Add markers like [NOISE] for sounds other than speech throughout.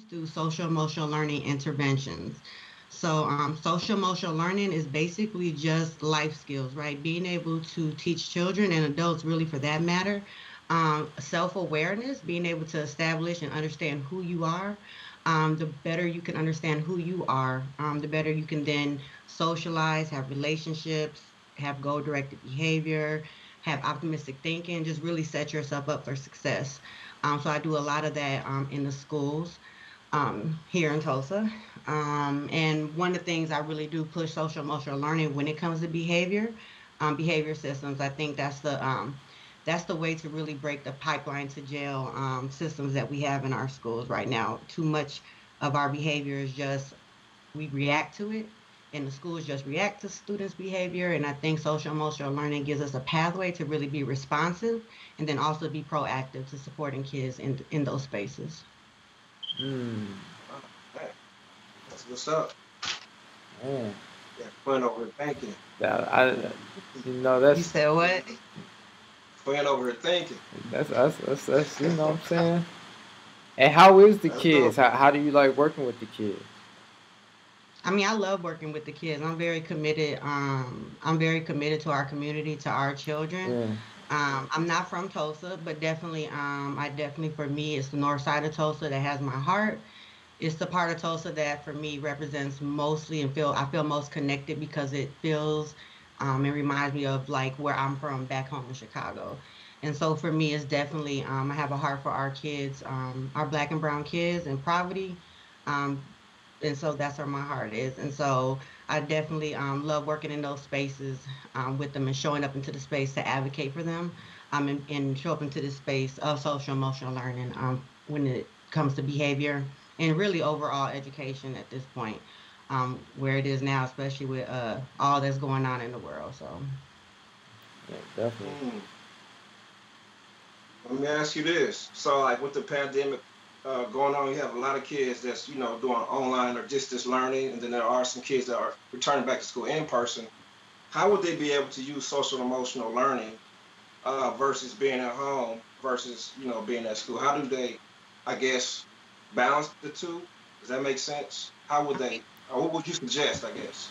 through social emotional learning interventions. So, um, social emotional learning is basically just life skills, right? Being able to teach children and adults, really for that matter, um, self awareness, being able to establish and understand who you are. Um, the better you can understand who you are, um, the better you can then socialize, have relationships, have goal directed behavior, have optimistic thinking, just really set yourself up for success. Um, so I do a lot of that um, in the schools um, here in Tulsa. Um, and one of the things I really do push social emotional learning when it comes to behavior, um, behavior systems. I think that's the um, that's the way to really break the pipeline to jail um, systems that we have in our schools right now. Too much of our behavior is just we react to it, and the schools just react to students' behavior. And I think social emotional learning gives us a pathway to really be responsive and then also be proactive to supporting kids in in those spaces. Mm. That's what's up. Man. Yeah, fun over thinking. That, I, you know, You that's said what? Fun over thinking. that's that's, that's, that's you know what I'm saying. And how is the That's kids? dope. How how do you like working with the kids? I mean, I love working with the kids. I'm very committed. Um, I'm very committed to our community, to our children. Yeah. Um, I'm not from Tulsa, but definitely, um, I definitely, for me, it's the north side of Tulsa that has my heart. It's the part of Tulsa that, for me, represents mostly and feel I feel most connected because it feels um, it reminds me of like where I'm from back home in Chicago. And so for me, it's definitely um, I have a heart for our kids, um, our black and brown kids in poverty. Um, and so that's where my heart is. And so I definitely um, love working in those spaces um, with them and showing up into the space to advocate for them um, and, and show up into the space of social emotional learning um, when it comes to behavior and really overall education at this point, um, where it is now, especially with uh, all that's going on in the world. So, yeah, definitely. Mm. Let me ask you this. So, like with the pandemic uh, going on, you have a lot of kids that's you know doing online or distance learning, and then there are some kids that are returning back to school in person. How would they be able to use social emotional learning uh, versus being at home versus you know being at school? How do they, I guess, balance the two? Does that make sense? How would they? What would you suggest? I guess.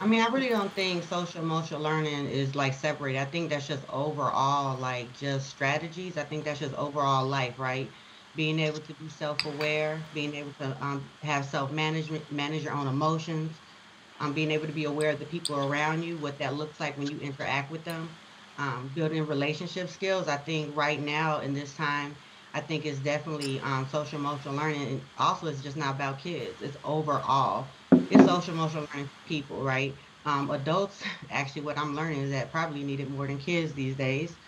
I mean, I really don't think social emotional learning is like separate. I think that's just overall, like just strategies. I think that's just overall life, right? Being able to be self aware, being able to um, have self management, manage your own emotions, um, being able to be aware of the people around you, what that looks like when you interact with them, um, building relationship skills. I think right now in this time, I think it's definitely um, social emotional learning. And also, it's just not about kids. It's overall. It's social emotional learning for people, right? Um, adults, [LAUGHS] actually, what I'm learning is that probably need it more than kids these days.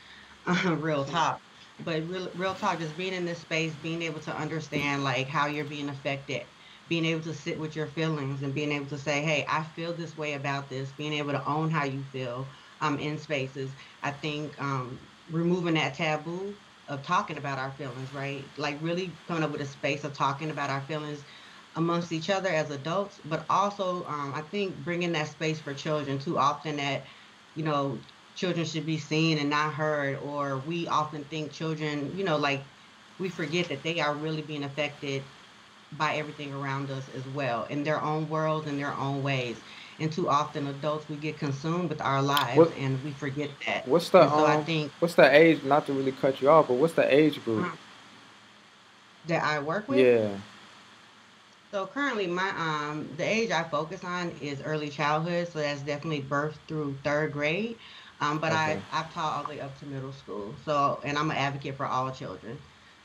[LAUGHS] real talk. But real, real talk, just being in this space, being able to understand like how you're being affected, being able to sit with your feelings and being able to say, hey, I feel this way about this, being able to own how you feel um, in spaces. I think um, removing that taboo of talking about our feelings, right? Like really coming up with a space of talking about our feelings amongst each other as adults, but also um, I think bringing that space for children too often that, you know, children should be seen and not heard, or we often think children, you know, like we forget that they are really being affected by everything around us as well in their own world in their own ways. And too often adults we get consumed with our lives What and we forget that. what's the And so I um think what's the age? Not to really cut you off, but what's the age group? uh, that I work with. Yeah. So currently my um the age I focus on is early childhood, so that's definitely birth through third grade. Um, but I Okay. I've taught all the way up to middle school. So and I'm an advocate for all children.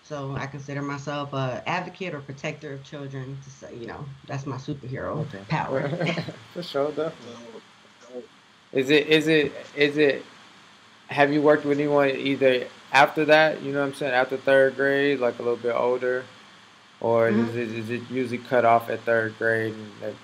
So I consider myself a advocate or protector of children to say, you know, that's my superhero Okay. power. [LAUGHS] For sure, definitely. Is it is it is it have you worked with anyone either after that, you know what I'm saying, after third grade, like a little bit older? Or Mhm. is it is it usually cut off at third grade and like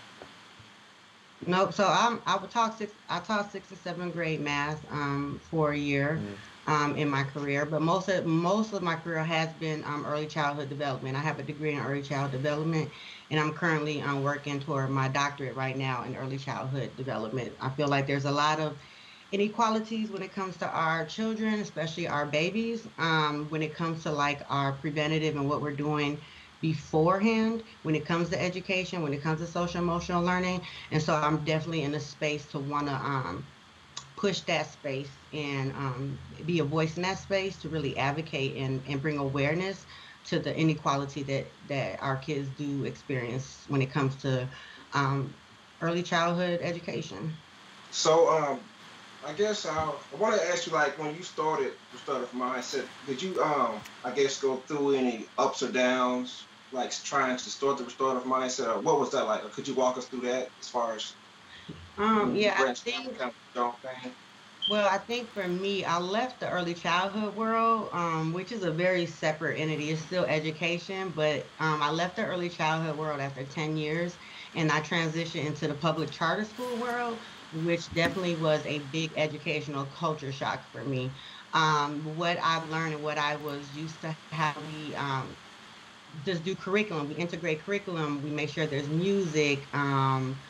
Nope. So I'm I would talk six I taught sixth and seventh grade math um for a year mm, um in my career, but most of most of my career has been um early childhood development. I have a degree in early child development and I'm currently um working toward my doctorate right now in early childhood development. I feel like there's a lot of inequalities when it comes to our children, especially our babies, um, when it comes to like our preventative and what we're doing beforehand when it comes to education, when it comes to social emotional learning. And so I'm definitely in a space to want to um, push that space and um, be a voice in that space to really advocate and, and bring awareness to the inequality that, that our kids do experience when it comes to um, early childhood education. So, um, I guess I'll, I want to ask you, like, when you started the Restorative Mindset, did you, um, I guess, go through any ups or downs, like trying to start the restorative mindset, or what was that like? Or could you walk us through that as far as? Um, yeah, I think. Well, I think for me, I left the early childhood world, um, which is a very separate entity. It's still education, but um, I left the early childhood world after 10 years and I transitioned into the public charter school world, which definitely was a big educational culture shock for me. Um, what I've learned and what I was used to how we um, just do curriculum, we integrate curriculum, we make sure there's music. Um,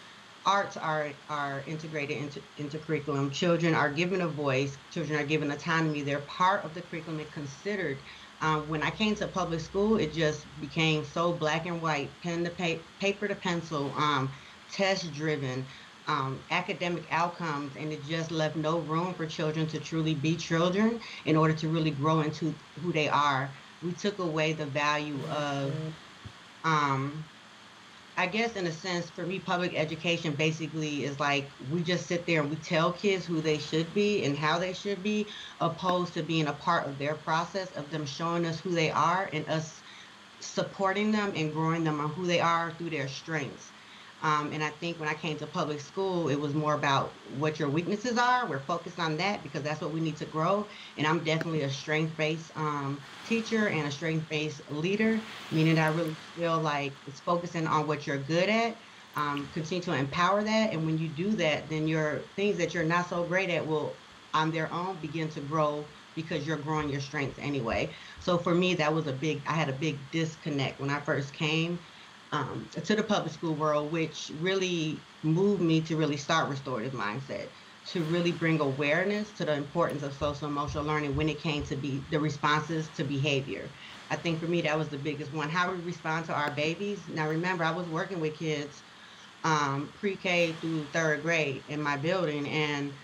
arts are are integrated into, into curriculum. Children are given a voice. Children are given autonomy. They're part of the curriculum and considered. Um, when I came to public school, it just became so black and white, pen to pa- paper to pencil, um, test driven, um, academic outcomes, and it just left no room for children to truly be children in order to really grow into who they are. We took away the value of um, I guess in a sense, for me, public education basically is like we just sit there and we tell kids who they should be and how they should be, opposed to being a part of their process of them showing us who they are and us supporting them and growing them on who they are through their strengths. Um, and I think when I came to public school, it was more about what your weaknesses are. We're focused on that because that's what we need to grow. And I'm definitely a strength-based um, teacher and a strength-based leader, meaning that I really feel like it's focusing on what you're good at. Um, continue to empower that, and when you do that, then your things that you're not so great at will, on their own, begin to grow because you're growing your strengths anyway. So for me, that was a big. I had a big disconnect when I first came um, to the public school world, which really moved me to really start restorative mindset, to really bring awareness to the importance of social emotional learning when it came to be the responses to behavior. I think for me that was the biggest one. How we respond to our babies. Now remember, I was working with kids um, pre-K through third grade in my building, and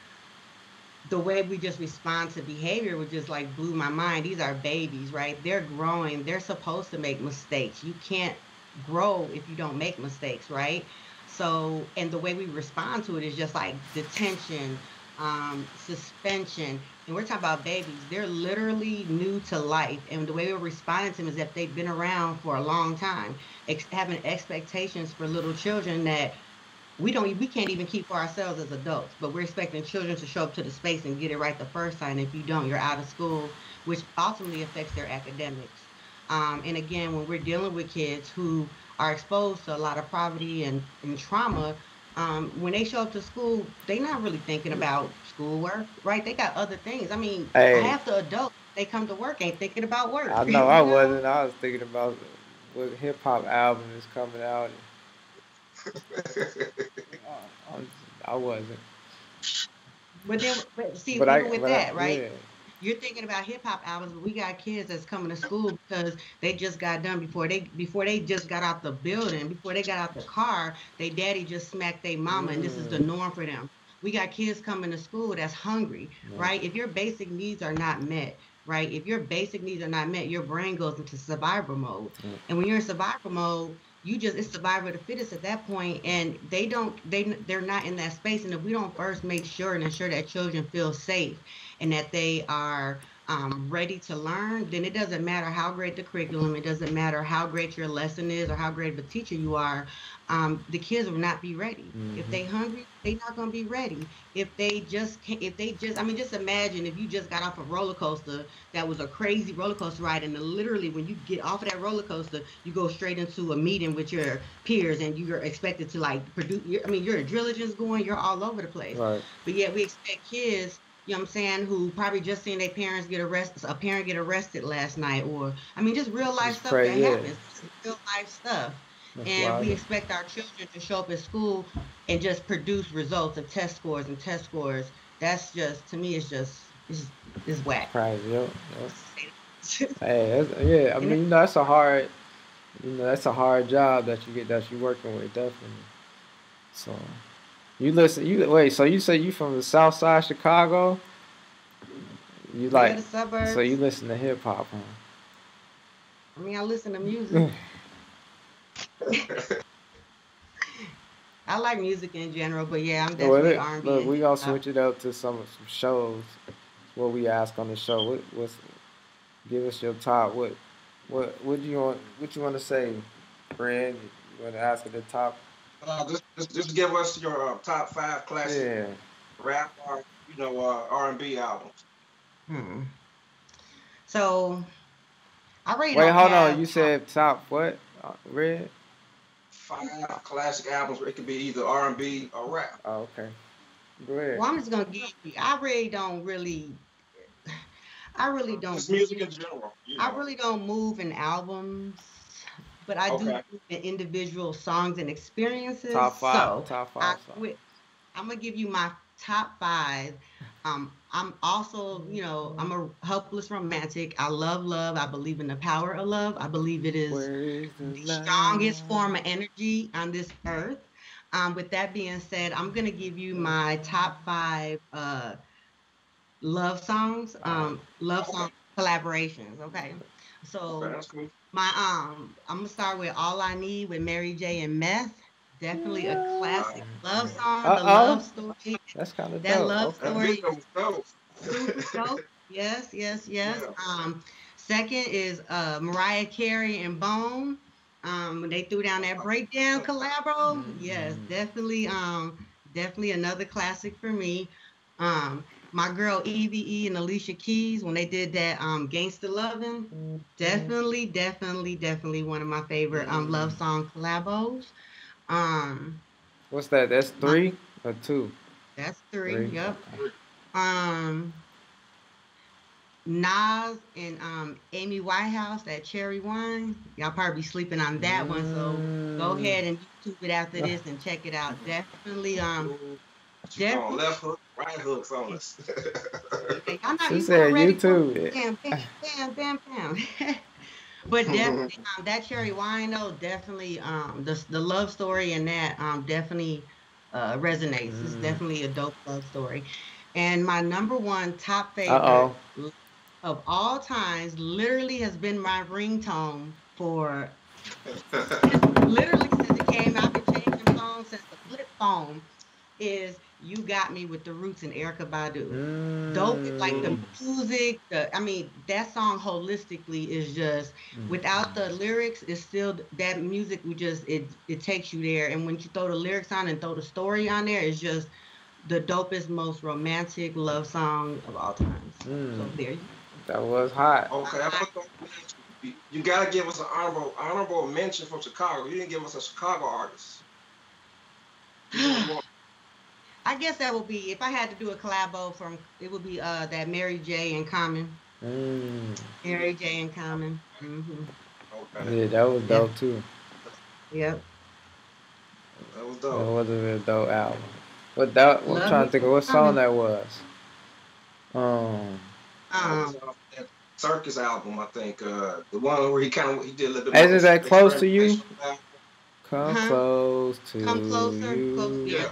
the way we just respond to behavior would just like blew my mind. These are babies, right? They're growing. They're supposed to make mistakes. You can't grow if you don't make mistakes, right? So, and the way we respond to it is just like detention, um, suspension. And we're talking about babies. They're literally new to life. And the way we're responding to them is that they've been around for a long time, ex- having expectations for little children that we don't we can't even keep for ourselves as adults but we're expecting children to show up to the space and get it right the first time if you don't you're out of school which ultimately affects their academics um, and again, when we're dealing with kids who are exposed to a lot of poverty and, and trauma, um, when they show up to school, they're not really thinking about schoolwork, right? They got other things. I mean, hey, half the adults they come to work ain't thinking about work. I [LAUGHS] know I wasn't. I was thinking about what hip hop album is coming out. [LAUGHS] I wasn't. But then, but see, but even I, with that, I, right? Yeah you're thinking about hip hop albums, but we got kids that's coming to school because they just got done before they before they just got out the building, before they got out the car, they daddy just smacked their mama, mm. and this is the norm for them. We got kids coming to school that's hungry, mm. right? If your basic needs are not met, right? If your basic needs are not met, your brain goes into survival mode. Mm. And when you're in survival mode, you just it's survival of the fittest at that point and they don't they they're not in that space and if we don't first make sure and ensure that children feel safe and that they are um, ready to learn, then it doesn't matter how great the curriculum, it doesn't matter how great your lesson is or how great of a teacher you are. Um, the kids will not be ready. Mm-hmm. If they hungry, they not gonna be ready. If they just can't, if they just, I mean, just imagine if you just got off a roller coaster that was a crazy roller coaster ride, and literally when you get off of that roller coaster, you go straight into a meeting with your peers, and you're expected to like produce. I mean, your adrenaline's going, you're all over the place. Right. But yet we expect kids you know what I'm saying, who probably just seen their parents get arrested, a parent get arrested last night, or I mean, just real life stuff that happens, real life stuff. That's and we expect our children to show up at school and just produce results of test scores and test scores. That's just to me, it's just it's, it's whack. Right. Yep. yep. [LAUGHS] hey, yeah. I mean, you know, that's a hard. you know that's a hard job that you get that you working with definitely. So you listen. You wait. So you say you from the South Side of Chicago? You like so you listen to hip hop, huh? I mean, I listen to music. [LAUGHS] [LAUGHS] I like music in general, but yeah, I'm Well, definitely it- R&B. look, we gonna switch it up to some some shows. What we ask on the show. What what's give us your top. What what what do you want? What you want to say, Fred? You want to ask at the top? Uh, just, just, just give us your uh, top five classic Yeah. rap or you know uh, R&B albums. Hmm. So, I really Wait, hold have on. You said top what? Uh, Red? Five classic albums. It could be either R&B or rap. Oh, okay. Go ahead. Well, I'm just gonna give you. I really don't really. I really don't. Just music in general. You know. I really don't move in albums, but I do move in individual songs and experiences. Top five. So top I five. songs. quit. I'm gonna give you my top five. Um, I'm also, you know, I'm a helpless romantic. I love love. I believe in the power of love. I believe it is the the strongest form of energy on this earth. Um, with that being said, I'm gonna give you my top five uh, love songs, um, love song collaborations. Okay, so Okay, that's cool. my um, I'm gonna start with "All I Need" with Mary J. and Meth. Definitely a classic love song. The Uh-oh. love story. That's kind of That dope. love okay. Story. video dope. Super dope. Yes, yes, yes. Yeah. Um, second is uh Mariah Carey and Bone. Um, when they threw down that breakdown collabo. Yes, Mhm. definitely. Um, definitely another classic for me. Um, my girl Eve and Alicia Keys when they did that um Gangsta Lovin'. Definitely, definitely, definitely one of my favorite um love song collabos. Um, What's that? That's three or two? that's three. Three. Yep. Okay. um Nas and um Amy Winehouse, that cherry wine. Y'all probably be sleeping on that one, so go Mm. ahead and YouTube it after this and check it out. [LAUGHS] Definitely, um, on definitely. left hook, right hooks on us. Hey, y'all know She you said already- YouTube. Bam, bam, bam, bam, bam. [LAUGHS] but [LAUGHS] definitely, um, that cherry wine though, definitely, um, the the love story in that, um, definitely, uh, resonates. It's Mm. definitely a dope love story. And my number one top favorite Uh of all times literally has been my ringtone for [LAUGHS] literally since it came out. I've been changing phones since the flip phone. Is you got me with the roots and Erykah Badu. oh. Dope, like the Mm. music, the I mean that song holistically is just Mm. without the lyrics, it's still that music. We just it it takes you there, and when you throw the lyrics on and throw the story on there, it's just the dopest, most romantic love song of all time. So Mm. there you That was hot. okay, I'm gonna you, you gotta give us an honorable honorable mention from Chicago. You didn't give us a Chicago artist. [SIGHS] I guess that would be if I had to do a collabo from it would be uh that Mary J and Common. Mm. Mary J and Common. hmm okay, Yeah, that was dope too. Yep. that was dope. That dope. was a real dope album. But that I'm Love trying Me to think of what song Coming. that was. Um, That Um that Circus album, I think. Uh, the one where he kind of he did a little bit. Isn't that close to you? come Uh-huh. close to come closer, you. close yeah. Yeah,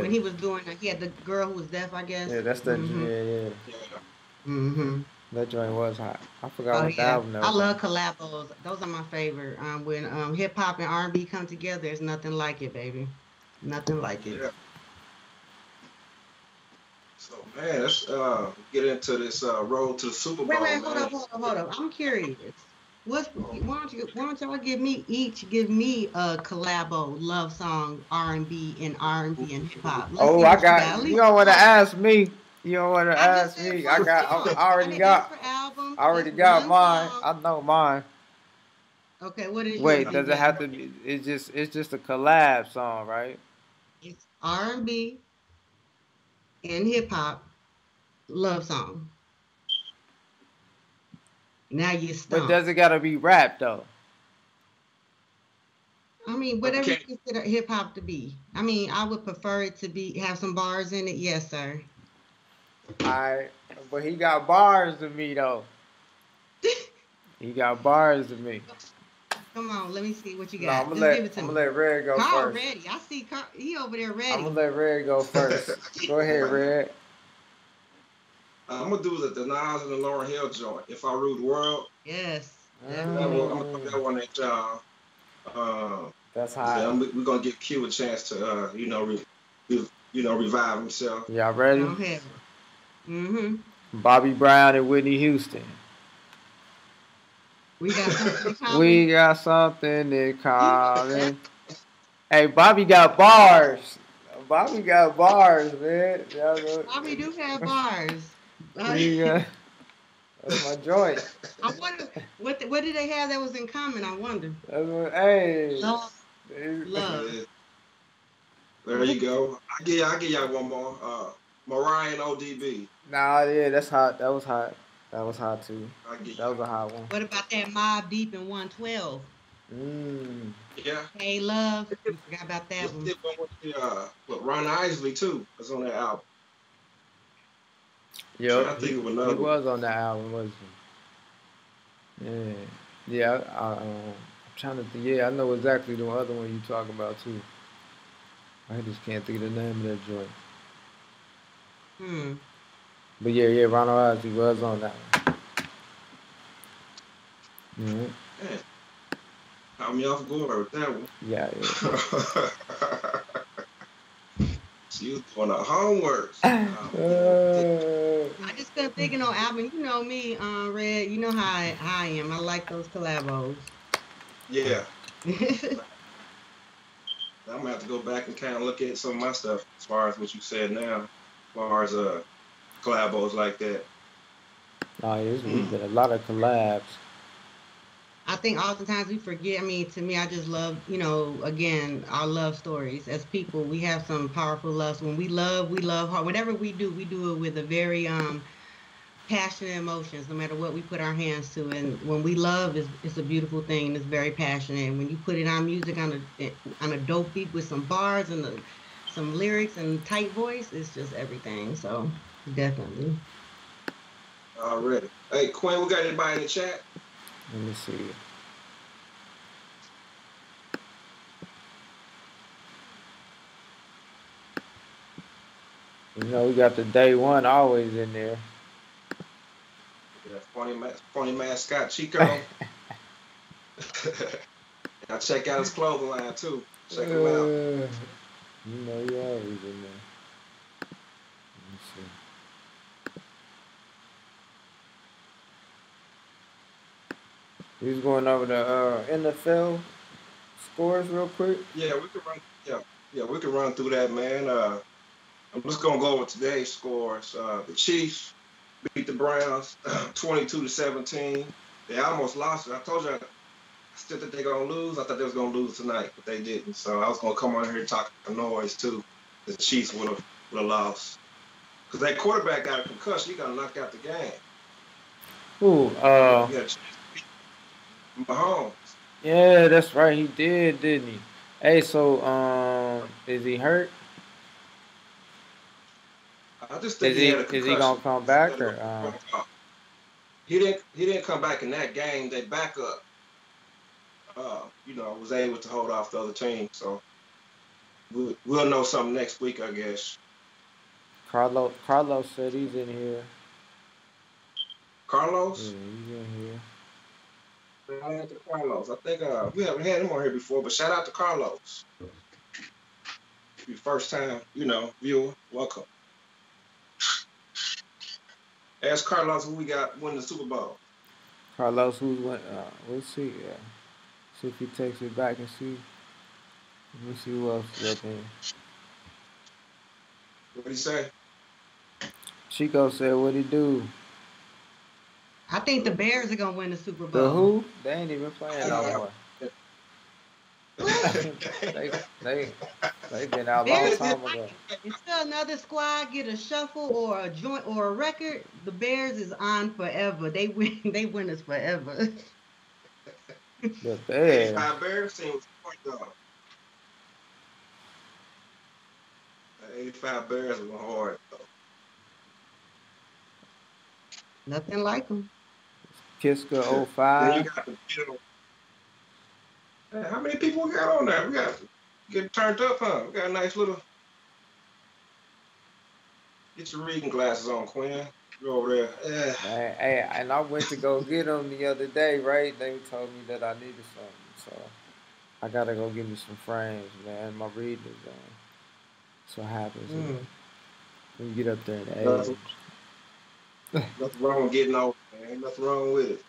When he was doing it, he had the girl who was deaf, I guess. yeah, that's that. Mhm. Yeah, yeah, Yeah. Mm-hmm. that joint was hot. I forgot Oh what the yeah, album that I love collabos. Those are my favorite. Um, when um hip hop and R and B come together, there's nothing like it, baby. Nothing like it. Yeah. So man, let's uh, get into this uh, road to the Super Bowl. Wait, wait, man. hold up, hold up, hold up. I'm curious. What's why don't you why don't y'all give me each give me a collabo love song R and B and R and B and hip hop. Oh, I got. At You don't want to ask me. You don't want to ask me. I got. I already got. didn't ask for album. I already got mine. song. I know mine. Okay, what is Wait, does it have to be? It's just. It's just a collab song, right? It's R and B and hip hop love song. Now you But stumped. does it gotta be rap though? I mean, whatever Okay. you consider hip hop to be. I mean, I would prefer it to be have some bars in it. Yes, sir. I. But he got bars to me though. [LAUGHS] he got bars to me. Come on, let me see what you No, got. I'm gonna Just let give it to I'm me. gonna let Red go Carl first. ready. I see Carl. He over there ready. I'm gonna let Red go first. [LAUGHS] Go ahead, Red. I'm gonna do the, the Nas and the Lauryn Hill joint. If I rule the world, Yes. that one, I'm gonna put that one at y'all. Uh, That's yeah, hot. We're gonna give Q a chance to, uh, you know, re, re- you know, revive himself. Y'all ready? Go ahead. Mm-hmm. Bobby Brown and Whitney Houston. We got something in [LAUGHS] common. We got something in common. [LAUGHS] Hey, Bobby got bars. Bobby got bars, man. Bobby do have [LAUGHS] bars. Uh, We got- That's my joint. I wonder what the, what did they have that was in common? I wonder. That's what, hey. Love. Love. There you go. I give I give y'all one more. Uh, Mariah and ODB. Nah, yeah, that's hot. That was hot. That was hot too. I get That was a hot one. What about that Mobb Deep in 112? Mm. yeah. Hey, love. You forgot about that Let's one. did one with the, uh, with Ron Isley too. That's on that album. I Yep. He, he was on that album, wasn't he? Yeah. Yeah, I, I, um, I'm trying to think. Yeah, I know exactly the other one you talking about too. I just can't think of the name of that joint. Hmm. But yeah, yeah, Ronald Isley was on that one. Mhm. Caught me off guard with that one. Yeah, yeah. [LAUGHS] she was doing her homework. [SIGHS] Uh, I just couldn't think of no album. You know me, uh, Red. You know how I, how I am. I like those collabos. yeah. [LAUGHS] I'm gonna have to go back and kind of look at some of my stuff as far as what you said now, as far as uh collabos like that. oh, yeah, there's been a lot of collabs. I think oftentimes we forget. I mean, to me, I just love, you know, again, our love stories. As people, we have some powerful loves. When we love, we love hard. Whatever we do, we do it with a very um, passionate emotions, no matter what we put our hands to. And when we love, it's, it's a beautiful thing. It's very passionate. And when you put it on music on a on a dope beat with some bars and some lyrics and tight voice, it's just everything. So definitely. Already. Hey, Quinn, we got anybody in the chat? Let me see. You know, we got the day one always in there. Yeah, funny, ma- funny mascot Chico. [LAUGHS] [LAUGHS] I check out his clothing line too. Check him out. Uh, You know, you always in there. Let me see. We was going over the uh, NFL scores real quick. Yeah, we can run. Yeah, yeah, we can run through that, man. Uh, I'm just gonna go over today's scores. Uh, the Chiefs beat the Browns, [CLEARS THROAT] 22 to 17. They almost lost it. I told you, I still think they're gonna lose. I thought they was gonna lose tonight, but they didn't. So I was gonna come on here and talk noise too. The Chiefs would have would have lost because that quarterback got a concussion. He got knocked out the game. Ooh, uh, Yeah, Mahomes. yeah, that's right. He did, didn't he? Hey, so um, is he hurt? I just think Is he, he had a is he gonna come back or? Uh, He didn't. He didn't come back in that game. They backup, uh, you know, was able to hold off the other team. So we'll, we'll know something next week, I guess. Carlos Carlos said he's in here. Carlos. Yeah, he's in here. Shout out to Carlos. I think uh, we haven't had him on here before, but shout out to Carlos. Your first time, you know, viewer, welcome. Ask Carlos who we got winning the Super Bowl. Carlos, who's went? Uh, we'll see. Uh, see if he takes it back and see. Let me see who else is up in. What did he say? Chico said, "What he do? I think the Bears are gonna win the Super Bowl. The who? They ain't even playing no more. they they they been out a long Bears, time ago. until another squad get a shuffle or a joint or a record, the Bears is on forever. They win. [LAUGHS] They win us forever. The Bears. Five Bears team was point dog. 85 Bears were hard though. Nothing like them. Kiska Then you 05. got the Bills. Hey, how many people we got on there? We got get turned up, huh? We got a nice little. Get your reading glasses on, Quinn. You over there. Yeah. Hey, hey, and I went to go get them the other day, right? They told me that I needed something, so I gotta go get me some frames, man. My reading is on. That's what happens Mm. when you get up there in age. Nothing, nothing wrong with getting old, man. Ain't nothing wrong with it.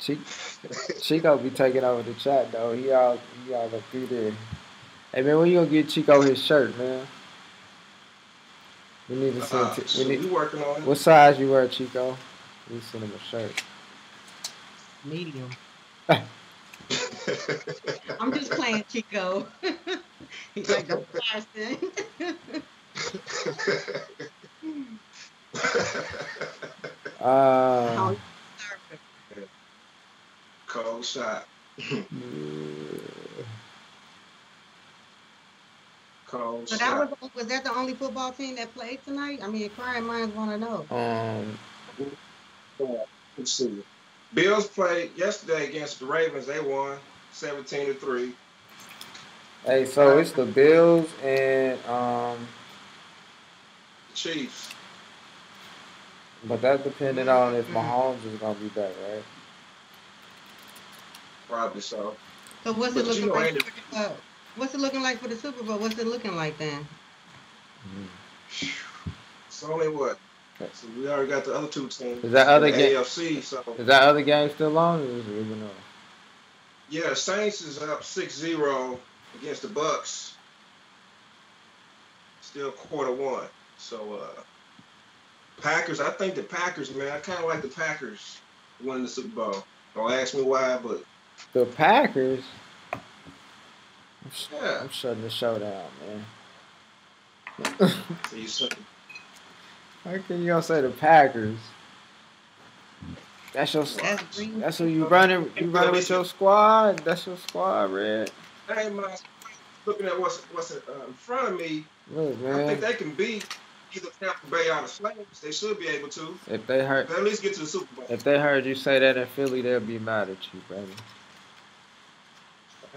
Chico, Chico be taking over the chat though. He all he all up through there. Hey man, when you gonna get Chico his shirt, man? We need to send. Uh, T- so we we need. working on it. What size you wear, Chico? We send him a shirt. Medium. [LAUGHS] I'm just playing Chico. [LAUGHS] He's like the [LAUGHS] person. Uh, Cold shot. Cold So that shot. was was that the only football team that played tonight? I mean, crying minds want to know. um, Let's see. Bills played yesterday against the Ravens. They won 17 to 3. hey, so it's the Bills and um, Chiefs. But that's depending on if Mahomes is gonna be back, right? Probably so. So what's But it looking like? Andy- For, the- uh, what's it looking like for the Super Bowl? What's it looking like then? It's only what? So we already got the other two teams. Is that other game? AFC. So Is that other game still on? Or is it even on? yeah, Saints is up 6-0 against the Bucs. Still quarter one. So uh Packers, I think the Packers, man, I kind of like the Packers winning the Super Bowl. Don't ask me why, but The Packers. I'm, sh- Yeah. I'm shutting the show down, man. so you said [LAUGHS] How can you gonna say the Packers? That's your. That's. That's who you running. You running with your squad. That's your squad, Red. Hey, man, looking at what's what's in, uh, front of me, Look, man. I think they can beat either Tampa Bay the Flames. They should be able to. If they heard, at least get to the Super Bowl. if they heard you say that in Philly, they'll be mad at you, brother.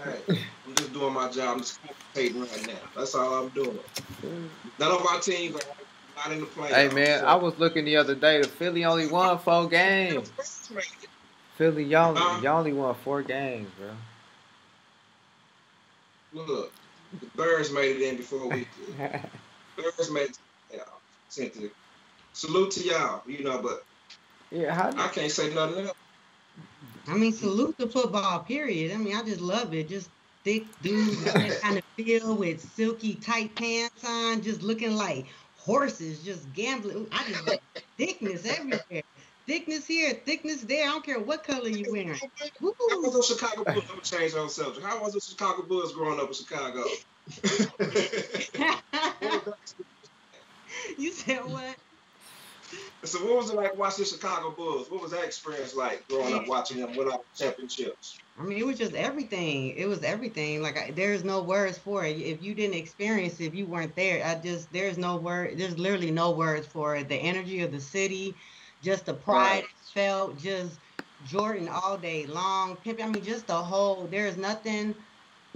Hey, I'm just doing my job. I'm just commentating right now. That's all I'm doing. Mm. None of our teams are not in the playoffs. Hey, man. so- I was looking the other day. The Philly only won four games. Philly, y'all, Huh? y'all only won four games, bro. Look, the Bears made it in before we did. [LAUGHS] Birds made it. Yeah, sent it. Salute to y'all, you know, but yeah, how? I can't say nothing else. I mean, salute the football. Period. I mean, I just love it. Just thick dudes that kind of feel with silky tight pants on, just looking like horses, just gambling. I just like thickness everywhere. Thickness here, thickness there. I don't care what color you wearing. Woo. How was the Chicago Bulls? I'm gonna change our subject. How was the Chicago Bulls growing up in Chicago? [LAUGHS] [LAUGHS] [LAUGHS] you said what? so what was it like watching the Chicago Bulls? What was that experience like growing up watching them win all the championships? I mean, it was just everything. It was everything. Like I, there's no words for it. If you didn't experience it, if you weren't there, I just there's no word. There's literally no words for it. The energy of the city, just the pride Right. felt, just Jordan all day long. Pimp. I mean, just the whole. There's nothing.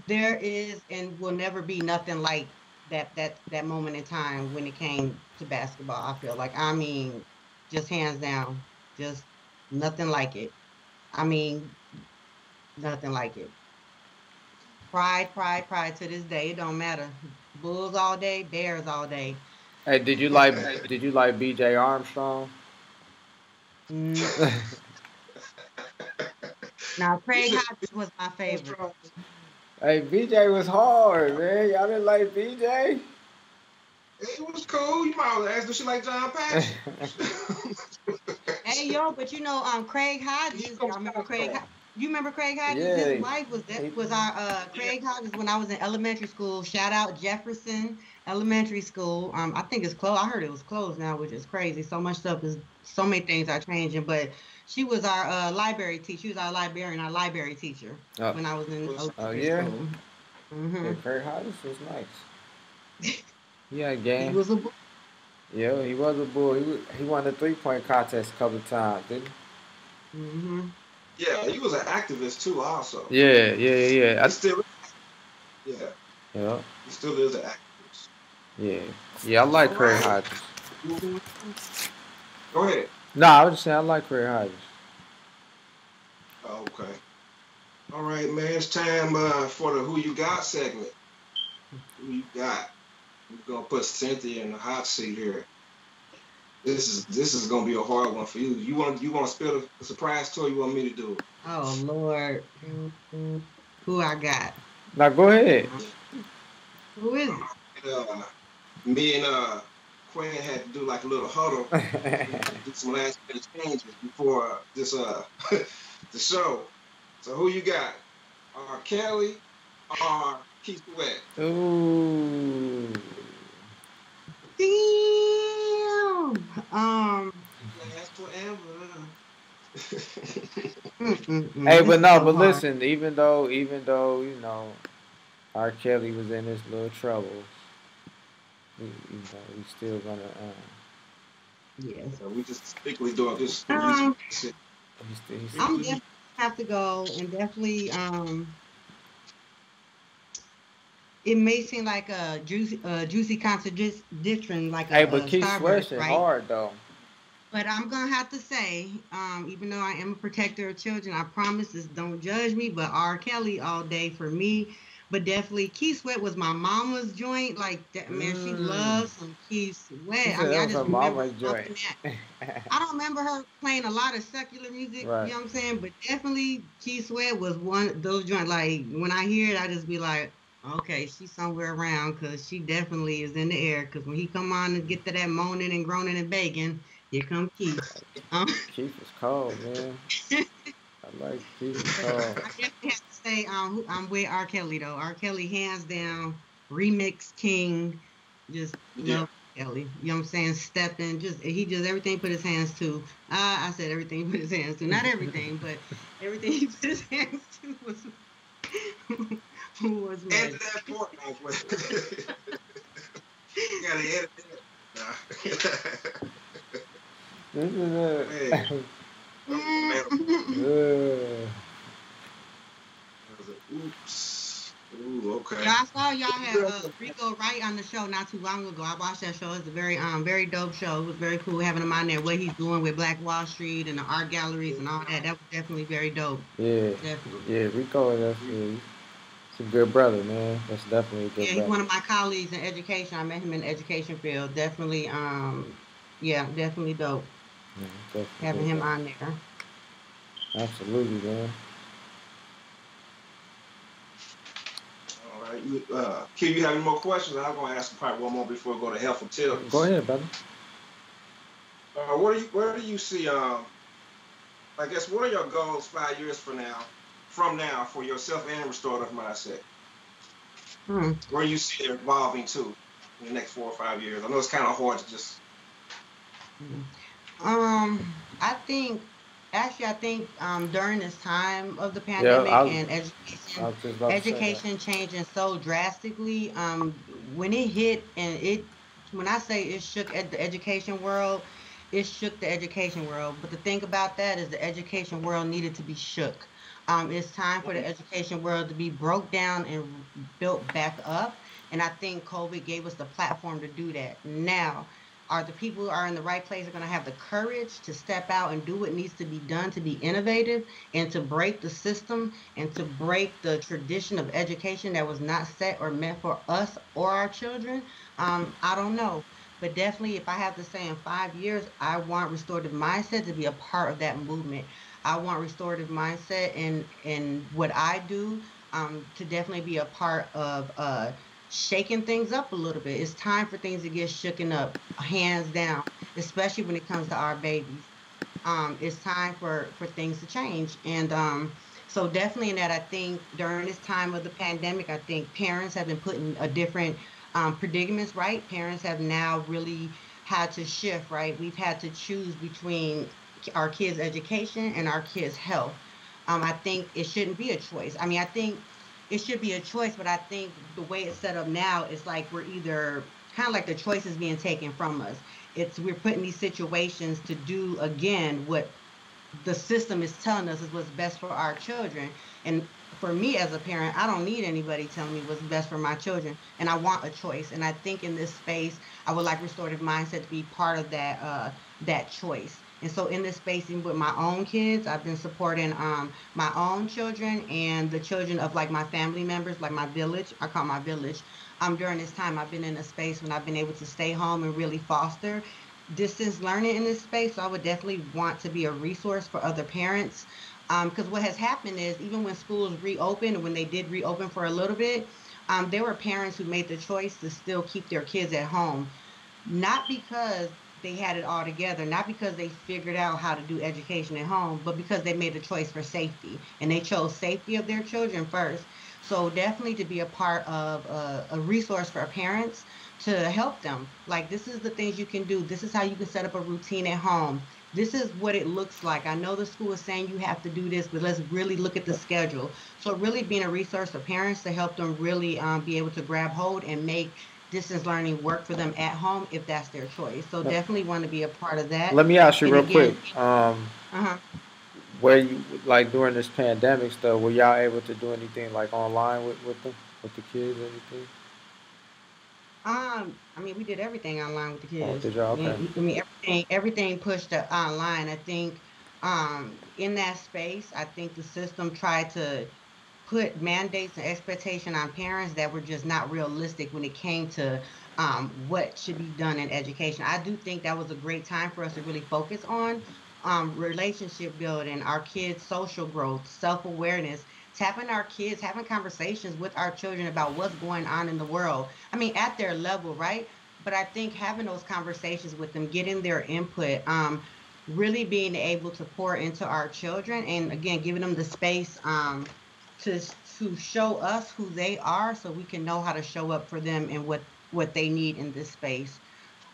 There is and will never be nothing like that. That that moment in time when it came to basketball. I feel like. I mean, just hands down, just nothing like it. I mean, nothing like it. Pride, pride, pride to this day. It don't matter. Bulls all day, Bears all day. Hey, did you like? Did you like B.J. Armstrong? Mm, [LAUGHS] now Craig Hodges was my favorite. Hey, B.J. was hard, man. Y'all didn't like B.J. It was cool. You might as well ask, does she like John Patrick? [LAUGHS] Hey yo, but you know, um, Craig Hodges. I remember Craig. Ho- You remember Craig Hodges? Yeah. His wife was that was our uh, Craig Hodges when I was in elementary school. Shout out Jefferson Elementary School. Um, I think it's closed. I heard it was closed now, which is crazy. So much stuff is, so many things are changing. But she was our uh, library teacher. She was our librarian, our library teacher Oh. when I was in Oh, elementary yeah? school. Yeah, hmm Craig Hodges was nice. [LAUGHS] yeah, had He was a bu- Yeah, he was a bull. He, wa- he won the three point contest a couple of times, didn't he? hmm Yeah, he was an activist too, also. Yeah, yeah, yeah. I He still, yeah, yeah, he still is an activist. yeah, yeah. I like All Craig right. Hodges. Go ahead. Nah, I was just saying I like Craig Hodges. Okay. All right, man. It's time uh, for the Who You Got segment. Who you got? We're gonna put Cynthia in the hot seat here. This is this is gonna be a hard one for you. You want you want to spill a surprise tour? You want me to do it? Oh Lord, who I got? Now go ahead. Who is it? Uh, me and uh, Quinn had to do like a little huddle, [LAUGHS] do some last minute changes before uh, this uh [LAUGHS] the show. So who you got? R. Kelly or Keith Sweat? Ooh. Damn. Um. Last [LAUGHS] forever. Hey, but no, but listen. Even though, even though you know, R. Kelly was in his little troubles, we, you know, we still gonna. Um, Yes. so we just strictly doing this. Um, he's still, he's I'm definitely have to go and definitely um it may seem like a juicy uh juicy contradiction like a, hey, but a Keith Starburst, right? hard though. But I'm gonna have to say, um, even though I am a protector of children, I promise this don't judge me, but R. Kelly all day for me. But definitely Keith Sweat was my mama's joint. Like that man, she Mm. loves some Keith Sweat. I mean, I just remember joint. that. [LAUGHS] I don't remember her playing a lot of secular music, Right. you know what I'm saying? But definitely Keith Sweat was one of those joints. Like when I hear it, I just be like, okay, she's somewhere around because she definitely is in the air. Because when he come on and get to that moaning and groaning and begging, here come Keith. Um, Keith is cold, man. [LAUGHS] I like Keith is I cold. definitely have to say um, I'm with R. Kelly though. R. Kelly hands down, remix king, just Yeah. love Kelly. You know what I'm saying? Stepping, just he just everything put his hands to. Uh, I said everything [LAUGHS] put his hands to. Not everything, but everything he put his hands to was was And magic. that part, you gotta edit that. Nah. This is it. Mm-hmm. Uh, Oops. Ooh, okay. Yeah, I saw y'all had uh, Rico Wright on the show not too long ago. I watched that show. It's a very um very dope show. It was very cool having him on there. What he's doing with Black Wall Street and the art galleries and all that. That was definitely very dope. yeah, Definitely. yeah. Rico, that's yeah, he's a good brother, man. That's definitely a good Yeah, he's brother. one of my colleagues in education. I met him in the education field. Definitely, um, yeah, definitely dope Yeah, definitely having good him on there. Absolutely, man. All right. You, uh, Q, you have any more questions? I'm gonna ask probably one more before we go to health and tips. Go ahead, brother. Uh, what do you where do you see um I guess what are your goals five years from now from now for yourself and restorative mindset? Hmm. Where do you see it evolving to in the next four or five years? I know it's kinda hard to just Um, I think actually, I think um during this time of the pandemic I was- and education, was just about to say that. education changing so drastically. Um, when it hit and it, when I say it shook at the education world, it shook the education world. But the thing about that is the education world needed to be shook. Um, it's time for the education world to be broke down and built back up. And I think COVID gave us the platform to do that. Now, are the people who are in the right place are going to have the courage to step out and do what needs to be done to be innovative and to break the system and to break the tradition of education that was not set or meant for us or our children. Um, i don't know. But definitely if i have to say in five years i want restorative mindset to be a part of that movement. I want restorative mindset and, in what i do um, to definitely be a part of uh, shaking things up a little bit. It's time for things to get shooken up, hands down, especially when it comes to our babies. Um, it's time for for things to change, and um, so definitely in that, I think during this time of the pandemic, I think parents have been put in a different um, predicaments. Right, parents have now really had to shift. Right, we've had to choose between our kids' education and our kids' health. Um, I think it shouldn't be a choice. I mean, I think it should be a choice, but I think the way it's set up now is like we're either kind of like the choice is being taken from us. It's we're put in these situations to do again what the system is telling us is what's best for our children. And for me as a parent, I don't need anybody telling me what's best for my children, and I want a choice. And I think in this space, I would like restorative mindset to be part of that uh, that choice. And so in this space, with my own kids, I've been supporting um, my own children and the children of like my family members, like my village. I call my village. Um, during this time, I've been in a space when I've been able to stay home and really foster distance learning in this space. So I would definitely want to be a resource for other parents. Because um, what has happened is even when schools reopened, when they did reopen for a little bit, um, there were parents who made the choice to still keep their kids at home, not because they had it all together, not because they figured out how to do education at home, but because they made a choice for safety and they chose safety of their children first. So definitely to be a part of a, a resource for parents to help them. Like this is the things you can do. This is how you can set up a routine at home. This is what it looks like. I know the school is saying you have to do this, but let's really look at the schedule. So really being a resource for parents to help them really um, be able to grab hold and make distance learning work for them at home if that's their choice. So definitely want to be a part of that. Let me ask you and real again, quick. Um, uh-huh. Where you like during this pandemic stuff? Were y'all able to do anything like online with with them, with the kids, anything? Um, I mean, we did everything online with the Oh, kids. did y'all? I Okay. mean, I mean, everything, everything pushed to online. I think, um, in that space, I think the system tried to put mandates and expectation on parents that were just not realistic when it came to um, what should be done in education. I do think that was a great time for us to really focus on um, relationship building, our kids' social growth, self awareness, tapping our kids, having conversations with our children about what's going on in the world. I mean, at their level, right? But I think having those conversations with them, getting their input, um, really being able to pour into our children, and again, giving them the space um, to to show us who they are, so we can know how to show up for them and what what they need in this space.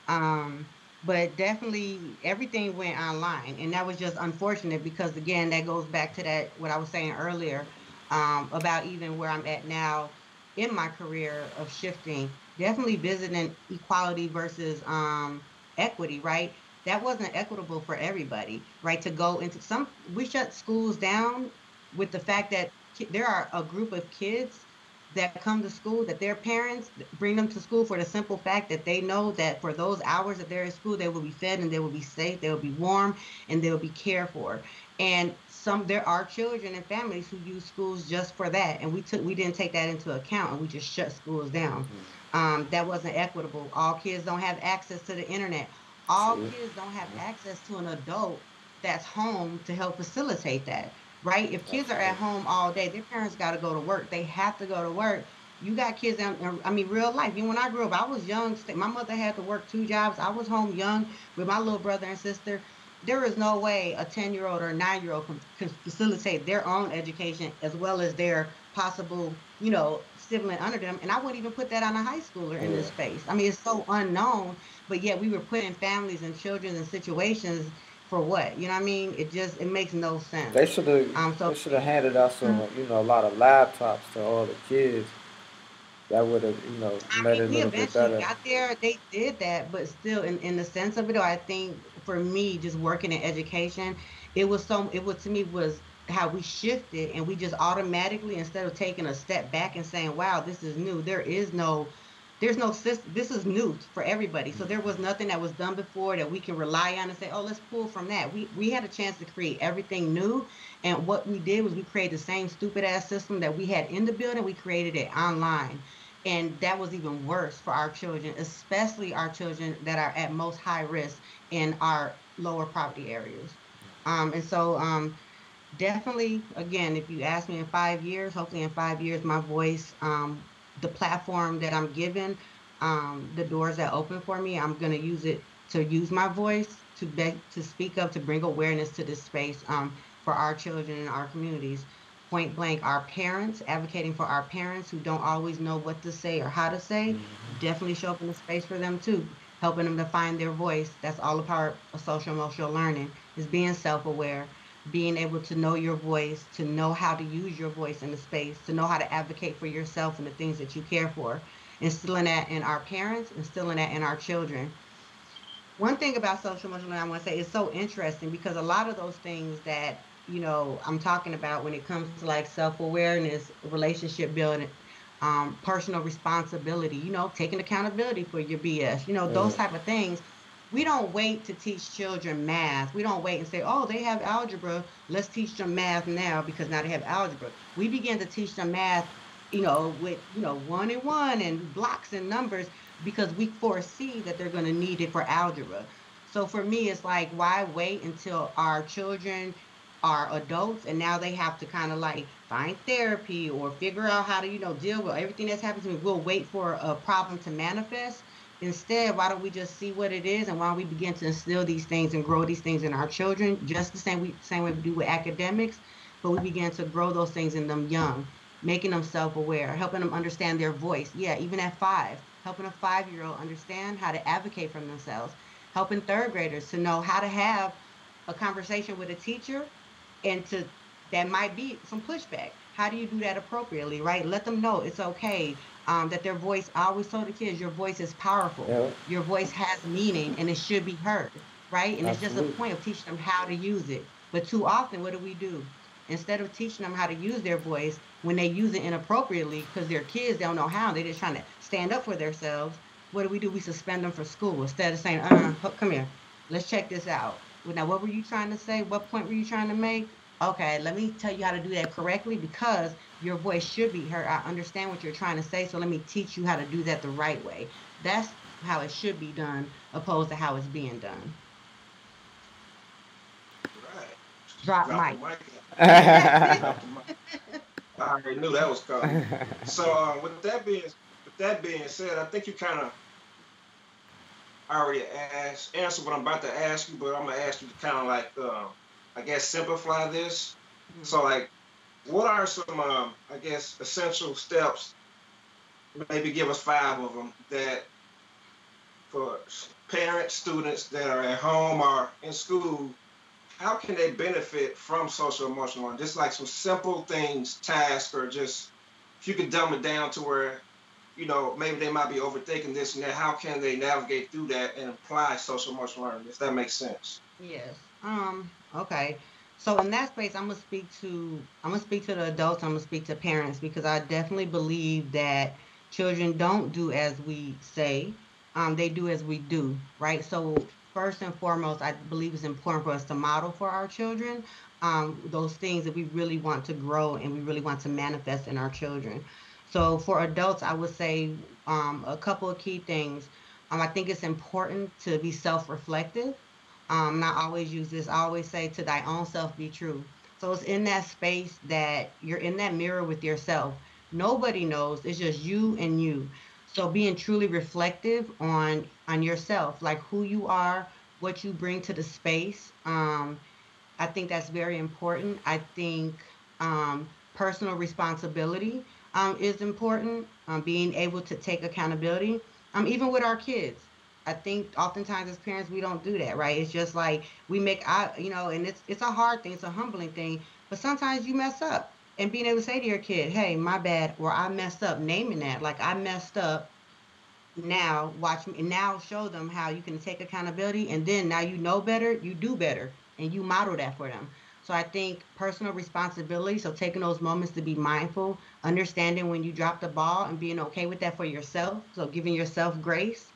Um, but definitely everything went online and that was just unfortunate because again that goes back to that what i was saying earlier um, about even where I'm at now in my career of shifting. Definitely visiting equality versus um, equity, right? That wasn't equitable for everybody, right? To go into some, we shut schools down with the fact that there are a group of kids that come to school that their parents bring them to school for the simple fact that they know that for those hours that they're in school they will be fed and they will be safe they will be warm and they will be cared for. And some there are children and families who use schools just for that. And we took we didn't take that into account and we just shut schools down. Mm-hmm. um, that wasn't equitable. All kids don't have access to the internet. All kids don't have access to an adult that's home to help facilitate that right? If kids are at home all day their parents got to go to work. They have to go to work. You got kids in, I mean, real life. Even when I grew up, I was young. My mother had to work two jobs. I was home young with my little brother and sister. There is no way a 10 year old or a 9 year old can, can, facilitate their own education as well as their possible you know sibling under them. And i wouldn't even put that on a high schooler in this space. I mean it's so unknown but yet we were putting families and children in situations for what you know what i mean it just it makes no sense they should have um, so, they should have handed out some mm-hmm. you know a lot of laptops to all the kids that would have, you know, made mean, it a little bit better. Got there, they did that, but still, in, in the sense of it, I think for me, just working in education, it was so it was to me was how we shifted and we just automatically instead of taking a step back and saying, "Wow, this is new." There is no there's no system. this is new for everybody so there was nothing that was done before that we can rely on and say oh let's pull from that we we had a chance to create everything new and what we did was we created the same stupid ass system that we had in the building we created it online and that was even worse for our children, especially our children that are at most high risk in our lower poverty areas. Um, and so, um, definitely, again, if you ask me in five years, hopefully in five years, my voice, um, the platform that I'm given, um, the doors that open for me, I'm going to use it to use my voice to beg, to speak up, to bring awareness to this space um, for our children and our communities point blank our parents advocating for our parents who don't always know what to say or how to say mm-hmm. definitely show up in the space for them too helping them to find their voice that's all a part of social emotional learning is being self-aware being able to know your voice to know how to use your voice in the space to know how to advocate for yourself and the things that you care for instilling that in our parents instilling that in our children one thing about social emotional learning I want to say is so interesting because a lot of those things that you know I'm talking about when it comes to like self awareness, relationship building, um, personal responsibility, you know, taking accountability for your BS, you know, those type of things. We don't wait to teach children math. We don't wait and say, oh, they have algebra. Let's teach them math now because now they have algebra. We begin to teach them math, you know, with, you know, one and one and blocks and numbers because we foresee that they're going to need it for algebra. So for me, it's like, why wait until our children are adults and now they have to kind of like find therapy or figure out how to, you know, deal with everything that's happened to me. We'll wait for a problem to manifest. Instead, why don't we just see what it is and why don't we begin to instill these things and grow these things in our children, just the same we same way we do with academics, but we begin to grow those things in them young, making them self-aware, helping them understand their voice. Yeah, even at five, helping a five-year-old understand how to advocate for themselves, helping third graders to know how to have a conversation with a teacher and to that might be some pushback. How do you do that appropriately, right? Let them know it's okay. Um, that their voice, I always told the kids, your voice is powerful. Yeah. Your voice has meaning and it should be heard, right? And it's just a point of teaching them how to use it. But too often, what do we do? Instead of teaching them how to use their voice, when they use it inappropriately, because they're kids, they don't know how, they're just trying to stand up for themselves. What do we do? We suspend them for school instead of saying, uh come here, let's check this out. Now, what were you trying to say? What point were you trying to make? Okay, let me tell you how to do that correctly because your voice should be heard. I understand what you're trying to say, so let me teach you how to do that the right way. That's how it should be done, opposed to how it's being done. Right. Drop Drop mic. mic. That's it. Drop the mic. [LAUGHS] I already knew that was coming. So uh, with that being with that being said, I think you kind of already asked answered what I'm about to ask you, but I'm gonna ask you to kind of like uh, I guess simplify this. So like, what are some um, I guess essential steps? Maybe give us five of them that for parents, students that are at home or in school, how can they benefit from social emotional learning? Just like some simple things, tasks, or just if you could dumb it down to where, you know, maybe they might be overthinking this and that. How can they navigate through that and apply social emotional learning? If that makes sense. Yes. Um. Okay. So in that space, I'm gonna speak to I'm gonna speak to the adults. I'm gonna speak to parents because I definitely believe that children don't do as we say. Um, they do as we do, right? So first and foremost, I believe it's important for us to model for our children um, those things that we really want to grow and we really want to manifest in our children. So for adults, I would say um, a couple of key things. Um, I think it's important to be self-reflective. Um, and I always use this. I always say, "To thy own self be true." So it's in that space that you're in that mirror with yourself. Nobody knows. It's just you and you. So being truly reflective on on yourself, like who you are, what you bring to the space. Um, I think that's very important. I think um, personal responsibility um, is important. Um, being able to take accountability, um, even with our kids. I think oftentimes as parents we don't do that, right? It's just like we make, I, you know, and it's it's a hard thing, it's a humbling thing. But sometimes you mess up, and being able to say to your kid, "Hey, my bad," or "I messed up," naming that, like I messed up. Now watch me, now show them how you can take accountability, and then now you know better, you do better, and you model that for them. So I think personal responsibility, so taking those moments to be mindful, understanding when you drop the ball and being okay with that for yourself. So giving yourself grace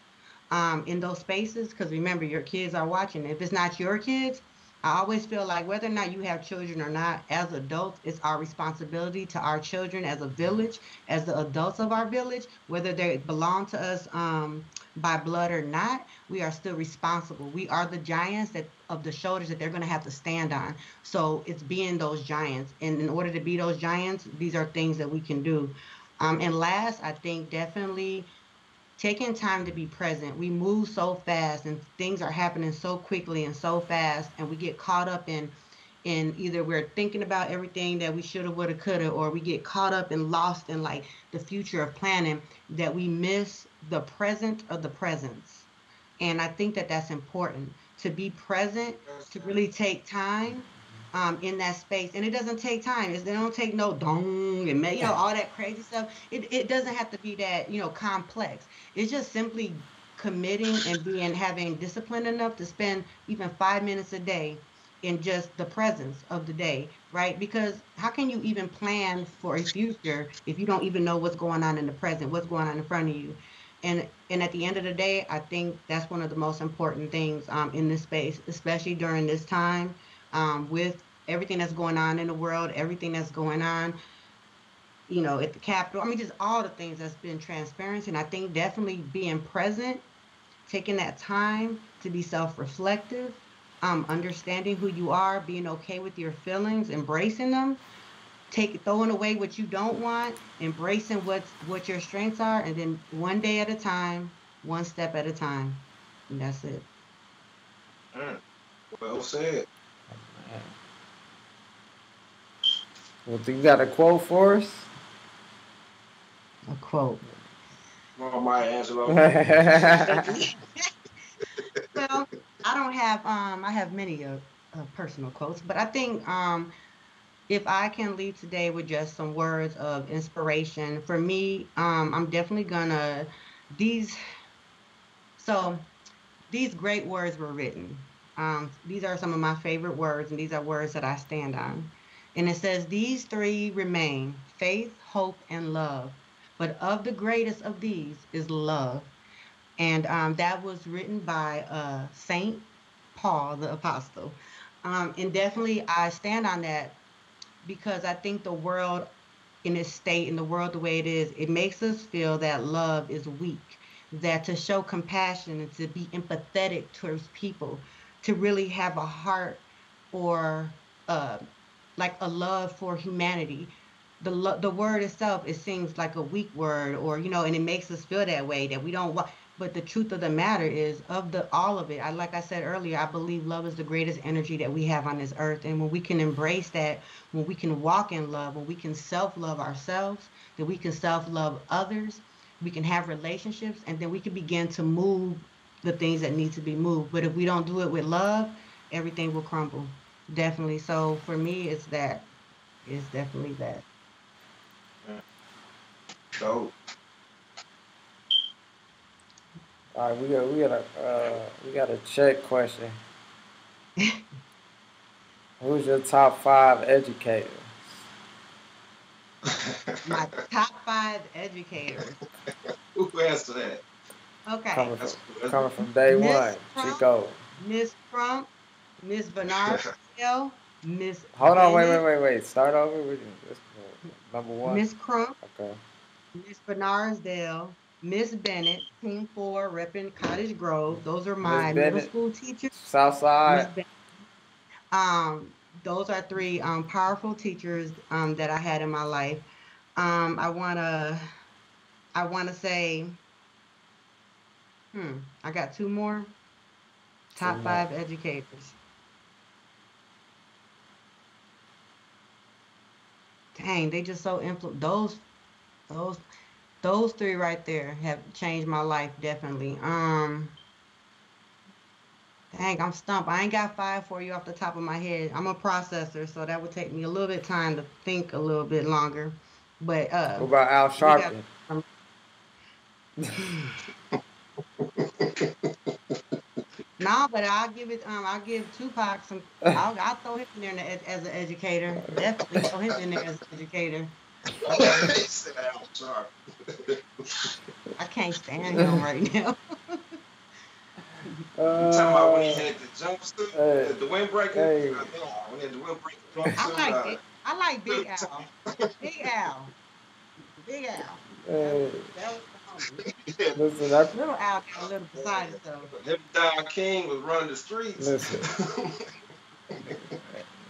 um, in those spaces, because remember, your kids are watching. If it's not your kids, I always feel like whether or not you have children or not, as adults, it's our responsibility to our children as a village, as the adults of our village, whether they belong to us um, by blood or not, we are still responsible. We are the giants that of the shoulders that they're going to have to stand on. So it's being those giants, and in order to be those giants, these are things that we can do. Um, and last, I think definitely taking time to be present. We move so fast and things are happening so quickly and so fast and we get caught up in in either we're thinking about everything that we should have, would have, could have, or we get caught up and lost in like the future of planning that we miss the present of the presence. And I think that that's important to be present, to really take time um, in that space. And it doesn't take time. It's, it don't take no dong and you know all that crazy stuff. It it doesn't have to be that you know complex. It's just simply committing and being having discipline enough to spend even five minutes a day in just the presence of the day, right? Because how can you even plan for a future if you don't even know what's going on in the present, what's going on in front of you? And and at the end of the day, I think that's one of the most important things um, in this space, especially during this time um, with everything that's going on in the world, everything that's going on, you know, at the Capitol. I mean, just all the things that's been transparency. And I think definitely being present, taking that time to be self-reflective, um, understanding who you are, being okay with your feelings, embracing them, take throwing away what you don't want, embracing what's what your strengths are, and then one day at a time, one step at a time, and that's it. Mm. Well said. Well, do you got a quote for us? A quote. Well, Maya Angelou. [LAUGHS] [LAUGHS] well, I don't have um I have many uh, uh, personal quotes, but I think um if I can leave today with just some words of inspiration for me, um I'm definitely gonna these so these great words were written. Um, these are some of my favorite words, and these are words that I stand on. And it says, These three remain faith, hope, and love. But of the greatest of these is love. And um, that was written by uh, Saint Paul the Apostle. Um, and definitely, I stand on that because I think the world in its state, in the world the way it is, it makes us feel that love is weak. That to show compassion and to be empathetic towards people, to really have a heart or uh, like a love for humanity. The lo- the word itself it seems like a weak word, or you know, and it makes us feel that way that we don't want. But the truth of the matter is, of the all of it, I like I said earlier, I believe love is the greatest energy that we have on this earth. And when we can embrace that, when we can walk in love, when we can self-love ourselves, that we can self-love others, we can have relationships, and then we can begin to move the things that need to be moved. But if we don't do it with love, everything will crumble. Definitely. So for me, it's that. It's definitely that. So, All right, we got we got a uh, we got a check question. [LAUGHS] Who's your top five educators? My top five educators. [LAUGHS] who answered that? Okay. Coming from, that's coming from day Miss one, Trump. Chico. Miss Trump, Miss Bernard [LAUGHS] Hill, Miss Hold on, wait, wait, wait, wait. Start over with this, uh, number one. Miss Crump, Okay. Miss Bernardsdale, Miss Bennett, Team Four, repping Cottage Grove. Those are my Miss middle school teachers. Southside. Um, those are three um, powerful teachers um, that I had in my life. Um, I wanna, I wanna say, hmm, I got two more. Top five educators. Dang, they just so influ. Those, those, those three right there have changed my life definitely. Um. Dang, I'm stumped. I ain't got five for you off the top of my head. I'm a processor, so that would take me a little bit of time to think a little bit longer. But uh, What about Al got- Sharpton? [LAUGHS] no, but I'll give it. Um, I'll give Tupac some. I'll, [LAUGHS] I'll throw him in there as, as an educator. Definitely throw him in there as an educator. He said Al Sharp. I can't stand him right now. Uh, [LAUGHS] You talking about when he had the jumpsuit, Hey. the, the windbreaker? Hey. Uh, when he had the windbreaker I like uh, it. I like Big Al. Big Al. Big Al. Hey, That was the homie. yeah, [LAUGHS] listen, that, Little Al got a little beside himself. him Don King was running the streets. Listen.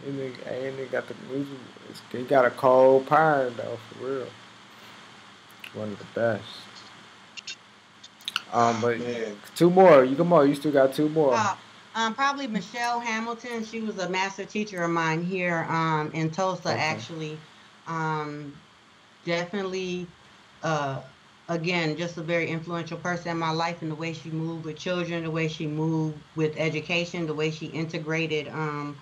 he nigga, ain't nigga got the he, he got a cold pine though, for real. One of the best. Um, but Man, two more. You come on. You still got two more. Uh, um, probably Michelle Hamilton. She was a master teacher of mine here um, in Tulsa, Okay. actually. Um, definitely, uh, again, just a very influential person in my life and the way she moved with children, the way she moved with education, the way she integrated um,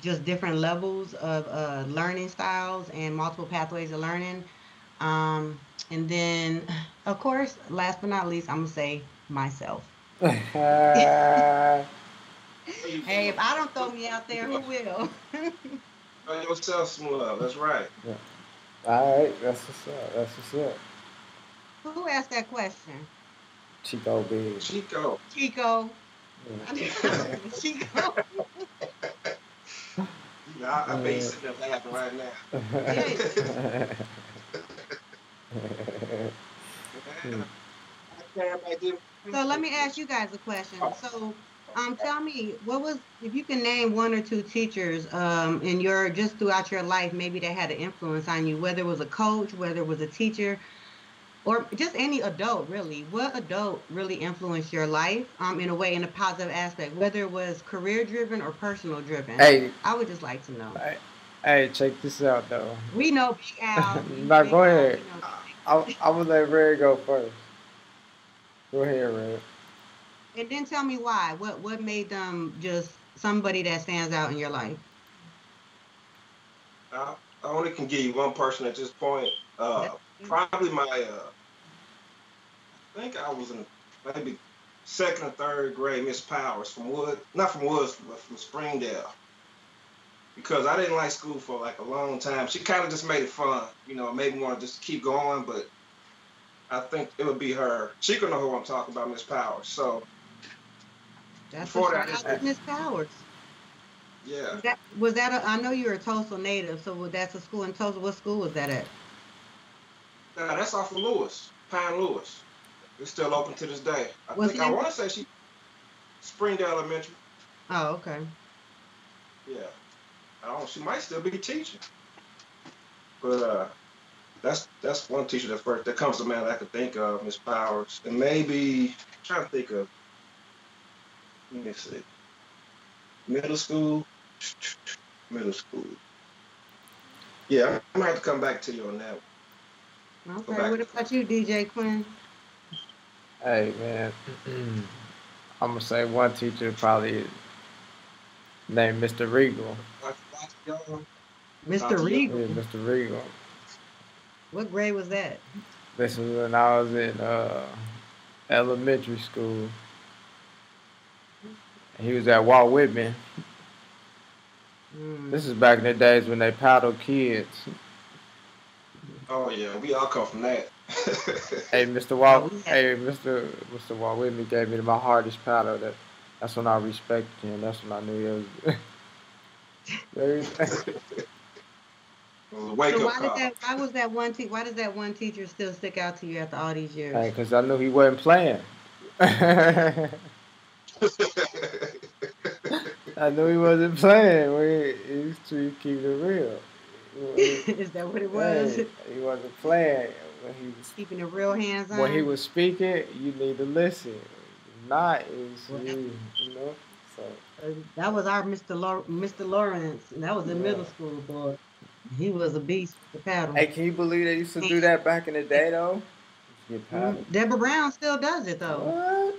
just different levels of uh, learning styles and multiple pathways of learning. Um, and then, of course, last but not least, I'm gonna say myself. [LAUGHS] hey, if I don't throw me out there, who will? [LAUGHS] Throw yourself some love. That's right. Yeah. All right, that's what's up. That's what's up. Who asked that question? Chico Big. Chico. Chico. Yeah. [LAUGHS] Chico. [LAUGHS] Yeah, I, I bet he's sitting there laughing right now. [LAUGHS] so let me ask you guys a question. So, um, tell me, what was if you can name one or two teachers um, in your just throughout your life, maybe that had an influence on you, whether it was a coach, whether it was a teacher, or just any adult really. What adult really influenced your life um in a way in a positive aspect whether it was career driven or personal driven? Hey. I would just like to know. Hey, hey check this out though. We know big al. [LAUGHS] Now go ahead. I, I would let red go first. Go ahead red. And then tell me why. What what made them just somebody that stands out in your life? Uh, i only can give you one person at this point. Uh, probably my uh, I think I was in maybe second or third grade, Miss Powers from Wood, not from Woods, but from Springdale. Because I didn't like school for like a long time. She kind of just made it fun, you know, made me want to just keep going. But I think it would be her. She could know who I'm talking about, Miss Powers. So that's before that, Miss Powers. Yeah. Was that, was that a, I know you're a Tulsa native, so that's a school in Tulsa. What school was that at? Uh, that's off of Lewis, Pine Lewis. It's still open to this day. I was think I want to say she Springdale Elementary. Oh, okay. Yeah. I don't. She might still be teaching. But uh, that's that's one teacher that first that comes to mind that I could think of, Miss Powers, and maybe I'm trying to think of. Let me see. Middle school. Middle school. Yeah, I'm gonna have to come back to you on that. One. Okay. What about you, DJ Quinn? Hey man, [CLEARS THROAT] I'm gonna say one teacher probably named Mr. Regal. Mr. Regal. Yeah, Mr. Regal. What grade was that? This was when I was in uh, elementary school. He was at Walt Whitman. Mm. This is back in the days when they paddled kids. Oh yeah, we all come from that. Hey, Mr. Walt. Oh, hey, Mr. Mr. Walt Whitney gave me my hardest paddle. That that's when I respected him. That's when I knew [LAUGHS] he was. Wake so why did that? Why was that one? Te- why does that one teacher still stick out to you after all these years? Because I knew he wasn't playing. [LAUGHS] I knew he wasn't playing. We used to keep it real. [LAUGHS] Is that what it was? Hey, he wasn't playing when he was keeping the real hands on. When he was speaking, you need to listen. Not is you, you know. So that was our Mr. Mr. Lawrence, and that was in yeah. middle school, boy. He was a beast with the paddle. Hey, can you believe they used to do that back in the day, though? Mm-hmm. Deborah Brown still does it though. What?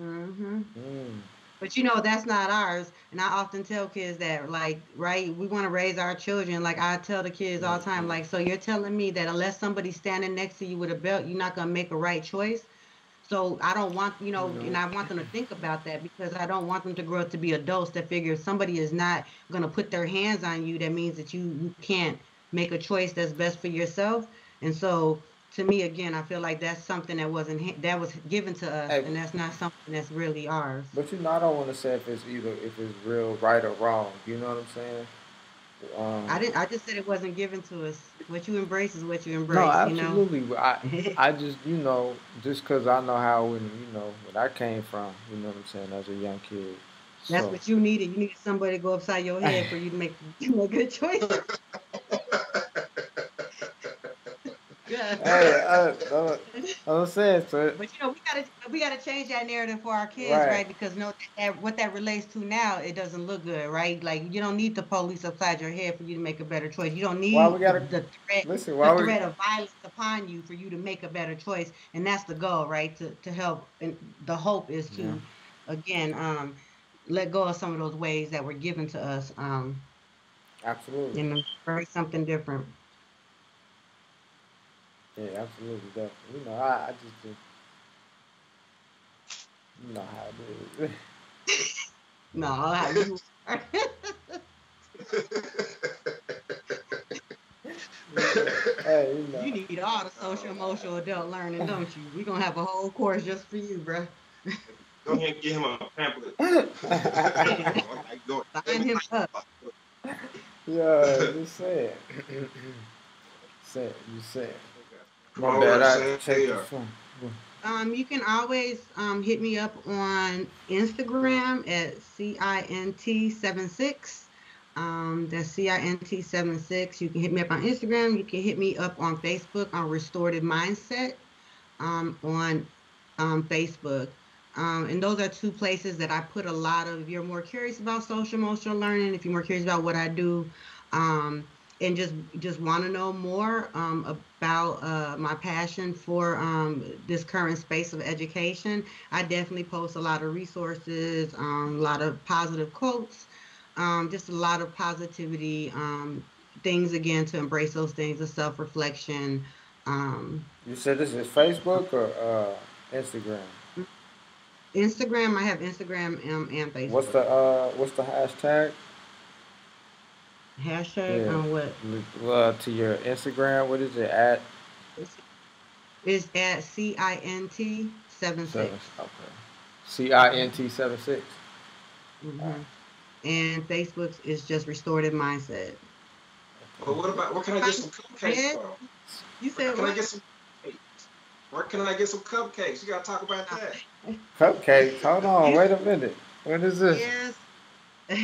Mm-hmm. Mm. But you know, that's not ours. And I often tell kids that, like, right, we want to raise our children. Like I tell the kids all the time, mm-hmm. like, so you're telling me that unless somebody's standing next to you with a belt, you're not gonna make a right choice. So I don't want, you know, and I want them to mm-hmm. think about that because I don't want them to grow up to be adults that figure if somebody is not gonna put their hands on you, that means that you you can't make a choice that's best for yourself. And so to me again i feel like that's something that wasn't that was given to us hey, and that's not something that's really ours but you know i don't want to say if it's either if it's real right or wrong you know what i'm saying um, I didn't. I just said it wasn't given to us. What you embrace is what you embrace. No, absolutely. You know? I, [LAUGHS] I just, you know, just because I know how when you know when I came from, you know what I'm saying, as a young kid. That's so. what you needed. You needed somebody to go upside your head for you to make [LAUGHS] make good [LAUGHS] choices. hey, uh, I'm saying so. But you know, we gotta we gotta change that narrative for our kids, right? right? Because no, that, what that relates to now, it doesn't look good, right? Like you don't need the police upside your head for you to make a better choice. You don't need why we gotta, the, threat, listen, the we, threat of violence upon you for you to make a better choice, and that's the goal, right? To to help, and the hope is to, yeah. again, um, let go of some of those ways that were given to us. Um, Absolutely. And embrace something different. Yeah, absolutely, definitely. You know, I, I just, just You know how it is. [LAUGHS] no, how you are. [LAUGHS] hey, you know. You need all the social emotional adult learning, don't you? We're gonna have a whole course just for you, bro. Go ahead and give him a pamphlet. [LAUGHS] Sign him up. yeah, you said. said you said. My bad. I checked the phone. Um, you can always um, hit me up on Instagram at CINT76. Um, that's CINT76. You can hit me up on Instagram. You can hit me up on Facebook on Restorative Mindset um, on um, Facebook. Um, and those are two places that I put a lot of. If you're more curious about social emotional learning, if you're more curious about what I do, um, and just just want to know more um, about uh, my passion for um, this current space of education, I definitely post a lot of resources, um, a lot of positive quotes, um, just a lot of positivity, um, things again to embrace those things of self reflection. Um, You said this is Facebook or uh, Instagram? Instagram, I have Instagram and, and Facebook. What's the uh, what's the hashtag? Hashtag Yeah. on what? Uh, to your Instagram, what is it at? It's at C I N T seven six. Seven. Okay. C I N T seven six. Mhm. And Facebook is just restorative mindset. But what about where can I get some cupcakes Yeah. from? You Where said can I get some cupcakes? Where can I get some cupcakes? You gotta talk about that. Cupcakes. Hold on. [LAUGHS] Wait a minute. What is this? Yes.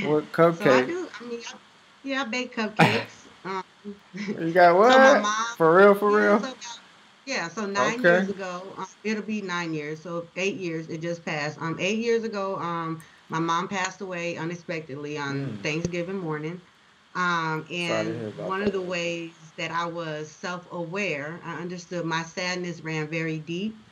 What [LAUGHS] So I do. I mean, I, yeah, I bake cupcakes. [LAUGHS] Um, You got what? mom- for real? For yeah, real? so yeah, so nine Okay. years ago, um, it'll be nine years. So eight years, it just passed. Um, eight years ago, um, my mom passed away unexpectedly on Mm. Thanksgiving morning. Um, and one that. of the ways that I was self-aware, I understood my sadness ran very deep.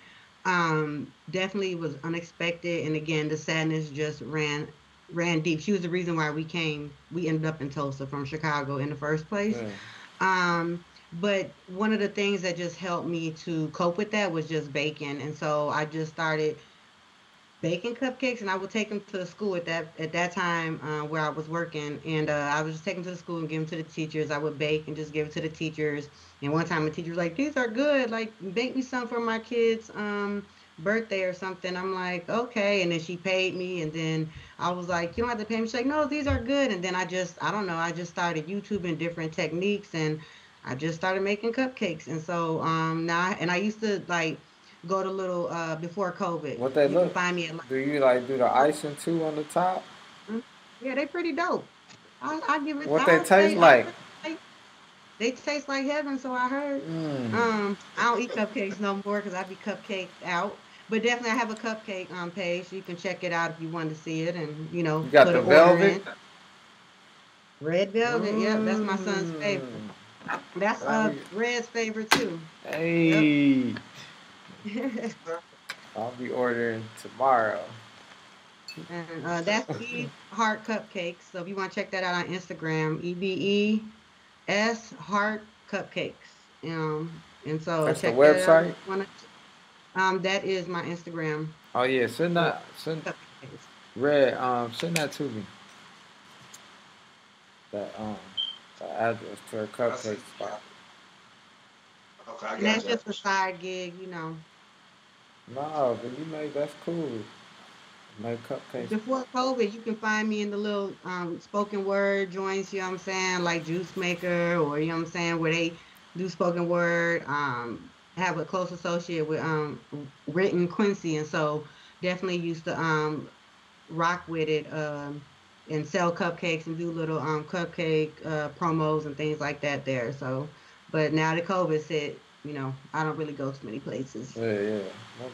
Um, definitely was unexpected, and again, the sadness just ran ran deep. She was the reason why we came. We ended up in Tulsa from Chicago in the first place. Yeah. Um, but one of the things that just helped me to cope with that was just baking, and so I just started baking cupcakes, and I would take them to the school at that at that time uh, where I was working, and uh, I would just take them to the school and give them to the teachers. I would bake and just give it to the teachers. And one time, a teacher was like, "These are good. Like, bake me some for my kids." Um, birthday or something i'm like okay and then she paid me and then i was like you don't have to pay me she's like no these are good and then i just i don't know i just started youtubing different techniques and i just started making cupcakes and so um now I- and i used to like go to little uh before covid What they you look? find me at like Do you like do the icing too on the top? yeah they pretty dope i i give it What I'll they taste like? They taste like heaven so i heard Mm. Um, I don't eat cupcakes no more because I'd be cupcaked out. But definitely, I have a cupcake um, page. You can check it out if you want to see it, and you know, You got put the an order in. velvet. Red velvet. Yep, that's my son's Mm. favorite. That's uh Red's favorite too. Hey, [LAUGHS] I'll be ordering tomorrow. and uh, that's Eve Heart Cupcakes. So if you want to check that out on Instagram, E V E S Heart Cupcakes. Um, and so That's the check that out. website? if you wanna- Um, that is my Instagram. Oh yeah, send that. Send Cupcakes. red. Um, send that to me. That um, the address to her cupcake spot. Okay, I And that's you. just a side gig, you know. No, but you make that's cool. Cupcakes. Before COVID, you can find me in the little um, spoken word joints, you know what I'm saying, like Juice Maker, or you know what I'm saying, where they do spoken word. Um, have a close associate with um, Written Quincy, and so definitely used to um, rock with it um, and sell cupcakes and do little um, cupcake uh, promos and things like that there. So, but now that COVID hit, you know, I don't really go to many places. Yeah, yeah.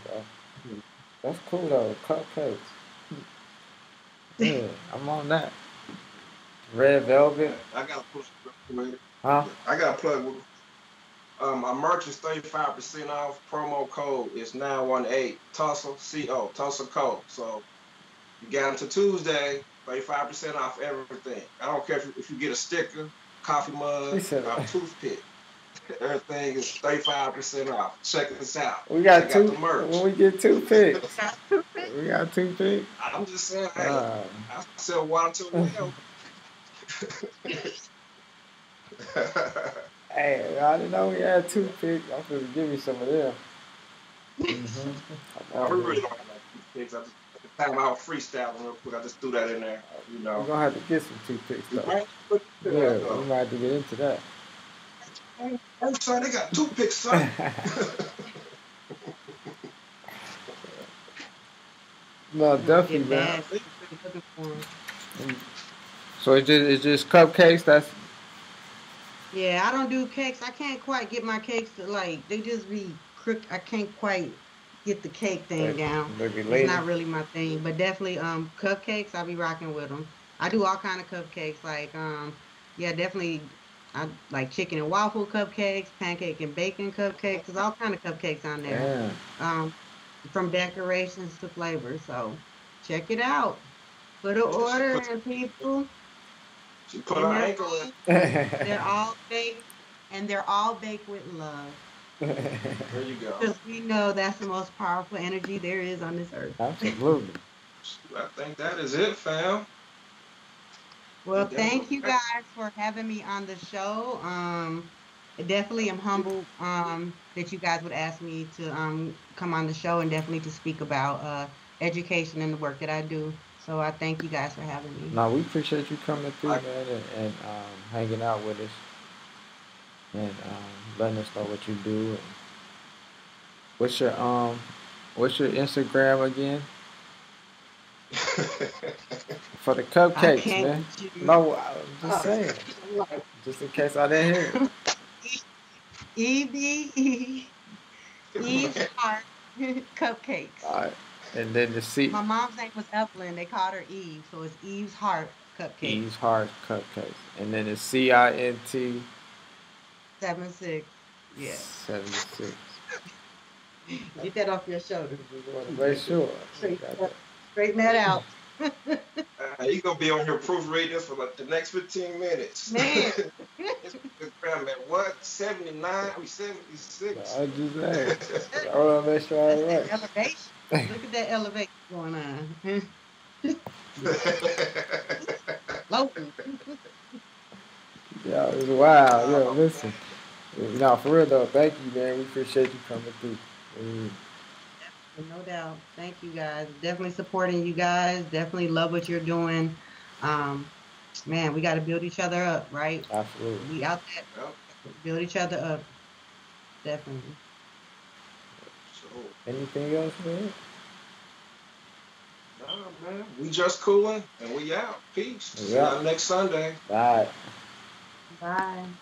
Doubt. That's cool though. Cupcakes. Yeah, I'm on that. Red velvet. I got a push with. Huh? I got a plug with um, my merch is 35% off. Promo code is 918 Tulsa CO, Tulsa Code. So you got until Tuesday, 35% off everything. I don't care if you, if you get a sticker, coffee mug, He or a toothpick. [LAUGHS] Everything is 35% off. Check this out. We got Check two. out the merch. When we get two picks. We got toothpicks. I'm just saying, hey, Uh, I sell water to well. hey, I didn't know we had toothpicks. I'm gonna give you some of them. Mhm. [LAUGHS] I really don't have no toothpicks. I just, at the time I was freestyling real quick. I just threw that in there. You We're gonna have to get some toothpicks though. Right? Yeah, we might have to get into that. Hey, son, they got toothpicks, son. [LAUGHS] no, definitely, man. bad. Looking for 'em. So it's just it's just cupcakes. That's Yeah, I don't do cakes. I can't quite get my cakes to like they just be crook. I can't quite get the cake thing down. Maybe It's later. not really my thing, but definitely um cupcakes. I'll be rocking with them. I do all kind of cupcakes, like um yeah, definitely. I like chicken and waffle cupcakes, pancake and bacon cupcakes. There's all kind of cupcakes on there. Yeah. Um, from decorations to flavors. So check it out. Put an order in, people. She put And her they're ankle all- in. [LAUGHS] They're all baked, and they're all baked with love. There you go. Because we know that's the most powerful energy there is on this earth. Absolutely. [LAUGHS] I think that is it, fam. Well, thank you guys for having me on the show. Um, I definitely am humbled um, that you guys would ask me to um, come on the show and definitely to speak about uh, education and the work that I do. So I thank you guys for having me. No, we appreciate you coming through, I- man, and, and um, hanging out with us, and um, letting us know what you do. And what's your um, what's your Instagram again [LAUGHS] for the cupcakes, man? No, I'm just saying, [LAUGHS] just in case I didn't hear. it. E V E Eve's Heart [LAUGHS] Cupcakes. All right, and then the C My mom's name was Evelyn. They called her Eve, so it's Eve's Heart Cupcakes. Eve's Heart Cupcakes, and then it's C I N T Seven six. Yeah. seventy six. [LAUGHS] Get that off your shoulders. Make sure. Straight- Got that. Straighten that out. Uh, you gonna be on here proofreading this for like the next 15 minutes. Man. [LAUGHS] Instagram at what? 79? I mean 76. I just saying. I want to make sure I That's right. elevation. Look at that elevation going on. [LAUGHS] Local. [LAUGHS] Yeah, it's wild. Yo, listen. No, for real though, thank you, man. We appreciate you coming through. Mm, No doubt. Thank you guys. Definitely supporting you guys. Definitely love what you're doing. Um, man, we got to build each other up, right? absolutely. We out there Yep. build each other up. Definitely. So, Anything else, man? nah, man. We just cooling and we out. Peace. See Yeah. y'all next Sunday. Bye. Bye.